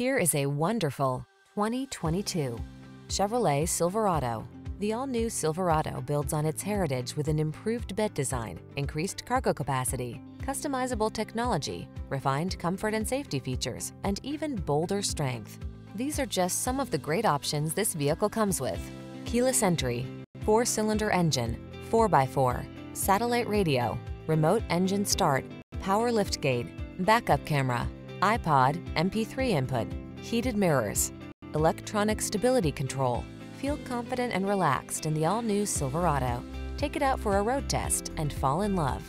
Here is a wonderful 2022 Chevrolet Silverado. The all-new Silverado builds on its heritage with an improved bed design, increased cargo capacity, customizable technology, refined comfort and safety features, and even bolder strength. These are just some of the great options this vehicle comes with. Keyless entry, four-cylinder engine, 4x4, satellite radio, remote engine start, power liftgate, backup camera, iPod, MP3 input, heated mirrors, electronic stability control. Feel confident and relaxed in the all-new Silverado. Take it out for a road test and fall in love.